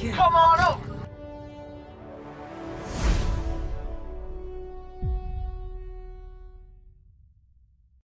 Come on over.